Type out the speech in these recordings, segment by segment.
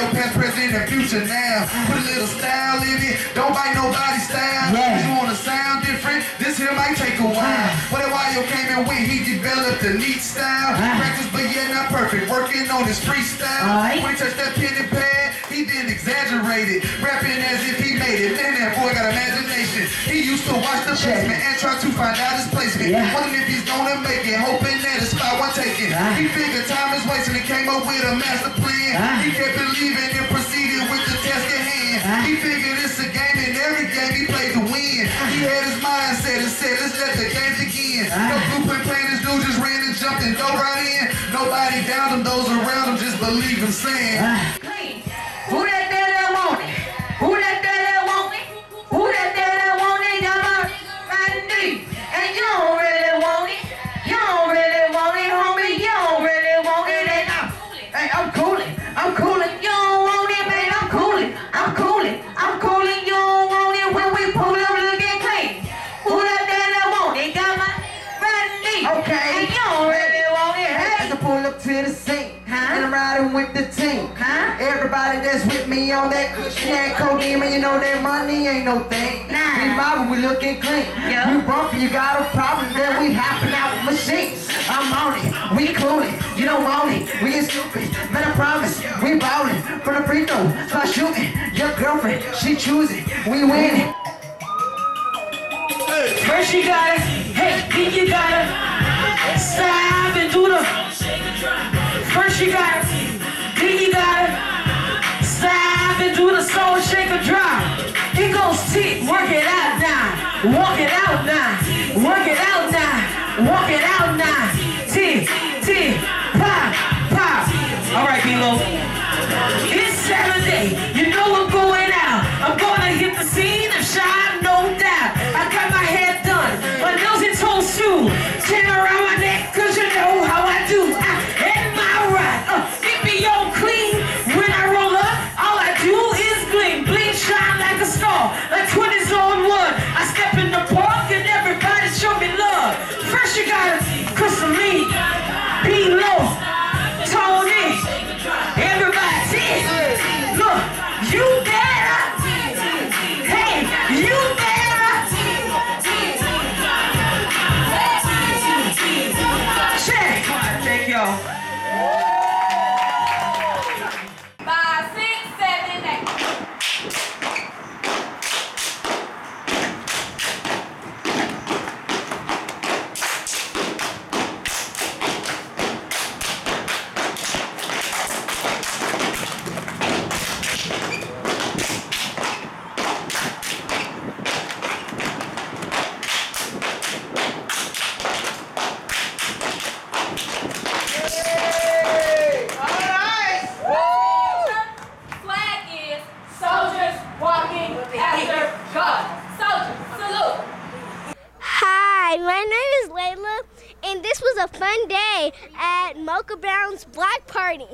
your past, present, and future now. Put a little style in it, don't bite nobody's style. Yeah. You wanna sound different, this here might take a while. But while you came in with, he developed a neat style. Practice, but yet not perfect, working on his freestyle. Alright. When he touched that pen and pad, he didn't exaggerate it. Rapping as if he made it. Man, that boy got imagination. He used to watch the basement and try to find out his placement. Yeah. Wondering if he's gonna make it, hoping that his spot was taken. Ah. He figured time is wasting and came up with a master plan. Ah. He kept believing and proceeded with the task at hand. Ah. He figured it's a game and every game he played to win. He had his mindset and said, let's let the game begin. Ah. No blueprint plan, this dude just ran and jumped and dove right in. Nobody downed him, those around him just believe him saying. That's with me on that cushion and codeine, man, you know that money ain't no thing. Nah. We mobbing, we looking clean. Yeah. You bumpy, you got a problem, then we hopping out with machines. I'm on it, we coolin', you don't want it, we ain't stupid. Man, I promise, we ballin' from the free throw, start shooting. Your girlfriend, she choosing, we winning. First you gotta, hey, then you gotta stop and do the. First you gotta, do the soul shaker drop. It goes tick, work it out now, walk it out now, work it out now, walk it out now. Tick, tick, pop, pop. All right, Kilo. It's Saturday, a fun day at Mocha Brown's Black Party.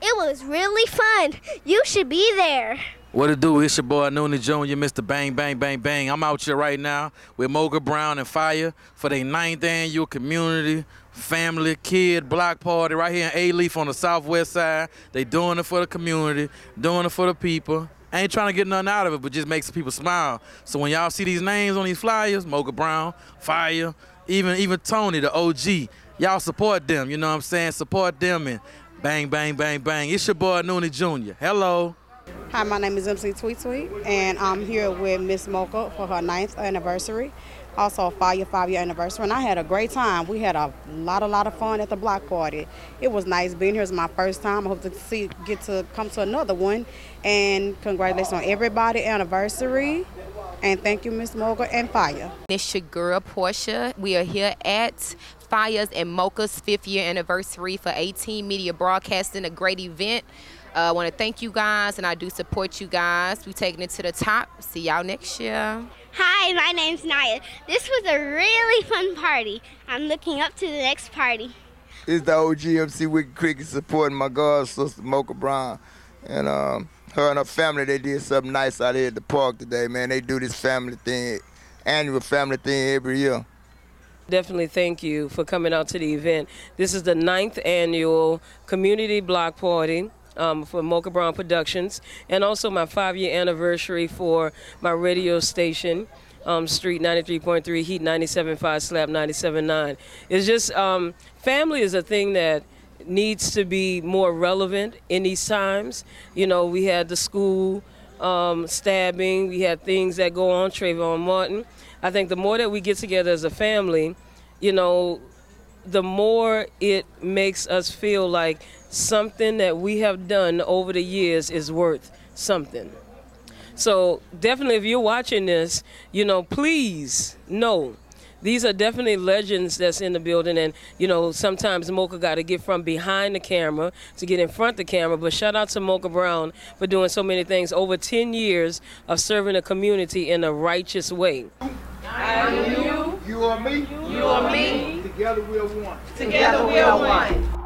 It was really fun. You should be there. What it do? It's your boy Noonie Jr., Mr. Bang Bang Bang Bang. I'm out here right now with Mocha Brown and Fiya for their ninth annual community family kid block party right here in Alief on the southwest side. They doing it for the community, doing it for the people. I ain't trying to get nothing out of it, but just makes people smile. So when y'all see these names on these flyers, Mocha Brown, Fiya, even even Tony, the OG, y'all support them. You know what I'm saying? Support them and bang bang bang bang. It's your boy Nooney Jr. Hello. Hi, my name is MC Tweet Tweet, and I'm here with Miss Mocha for her ninth anniversary, also a five year, five year anniversary. And I had a great time. We had a lot, a lot of fun at the block party. It was nice being here. It's my first time. I hope to see get to come to another one. And congratulations on everybody anniversary. And thank you, Miss Mocha and Fiya. It's your girl Portia. We are here at Fiya's and Mocha's fifth year anniversary for 18 Media Broadcasting, a great event. Uh, I want to thank you guys, and I do support you guys. We're taking it to the top. See y'all next year. Hi, my name's Naya. This was a really fun party. I'm looking up to the next party. It's the OG MC Wicked Cricket supporting my god sister Mocha Brown. And um, her and her family, they did something nice out here at the park today, man. They do this family thing, annual family thing every year. Definitely thank you for coming out to the event. This is the ninth annual Community Block Party. Um, for Mocha Brown Productions, and also my five year anniversary for my radio station, um, Street 93.3, Heat 97.5, Slap 97.9. It's just um, family is a thing that needs to be more relevant in these times. You know, we had the school um, stabbing, we had things that go on, Trayvon Martin. I think the more that we get together as a family, you know, the more it makes us feel like something that we have done over the years is worth something. So definitely, if you're watching this, you know, please know these are definitely legends that's in the building. And, you know, sometimes Mocha got to get from behind the camera to get in front of the camera. But shout out to Mocha Brown for doing so many things. Over 10 years of serving the community in a righteous way. I am you. You are me. You are me. Together we are one. Together we are one.